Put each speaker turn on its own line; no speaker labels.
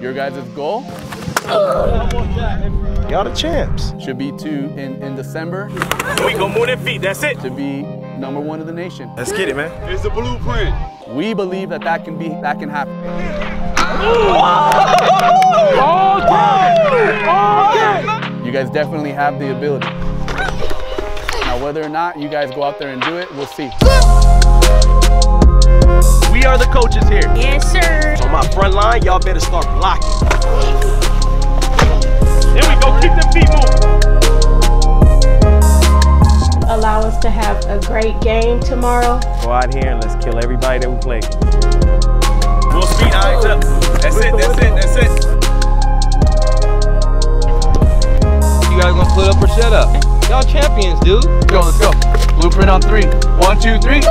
Your guys' goal
Y'all the champs.
should be to, in, in December,
We go move them feet. That's it.
to be number one in the nation.
Let's get it, man.
It's the blueprint.
We believe that that can be, that can happen. You guys definitely have the ability. Now, whether or not you guys go out there and do it, we'll see.
We are the coaches here.
Yes, sir.
On my front line, y'all better start blocking.
There we go. Keep them feet moving.
Allow us to have a great game tomorrow.
Go out here and let's kill everybody that we play.
Full speed, eyes up. That's it. That's it. That's it.
You guys gonna split up or shut up? Y'all champions, dude.
Go, let's go. Blueprint on three. One, two, three.